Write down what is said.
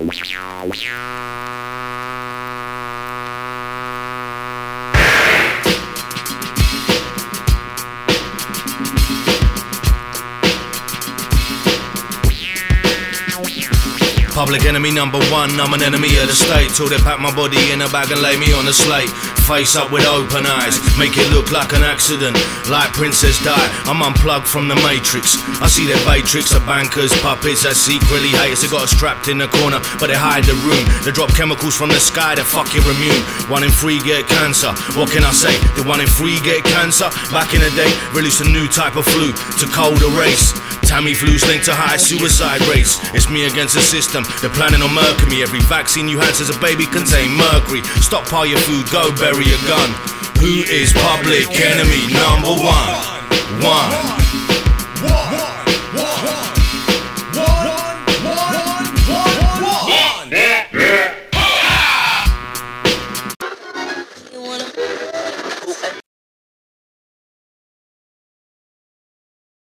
Yeah, yeah, yeah. Public enemy number one, I'm an enemy of the state. Till they pack my body in a bag and lay me on a slate. Face up with open eyes, make it look like an accident. Like Princess Di, I'm unplugged from the matrix. I see their matrix, the bankers, puppets that secretly hate us. They got us trapped in the corner, but they hide the room. They drop chemicals from the sky, they're fucking immune. One in three get cancer. What can I say? The one in three get cancer. Back in the day, released a new type of flu to cold a race. Tamiflu's linked to high suicide rates. It's me against the system. They're planning on murking me. Every vaccine you had says a baby contained mercury. Stockpile your food, go bury a gun. Who is public enemy number one? One.